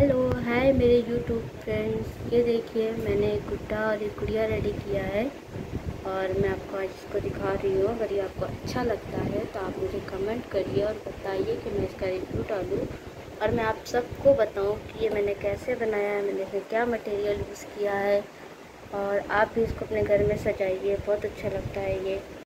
Hello hi मेरे YouTube friends ये देखिए, मैंने एक गुड्डा और एक गुड़िया रेडी किया है और मैं आपको आज इसको दिखा रही हूँ। अगर ये आपको अच्छा लगता है तो आप मुझे कमेंट करिए और बताइए कि मैं इसका रिव्यू डालूँ और मैं आप सबको बताऊँ कि ये मैंने कैसे बनाया है, मैंने इसमें क्या मटेरियल यूज़ किया है और आप भी इसको अपने घर में सजाइए। बहुत अच्छा लगता है ये।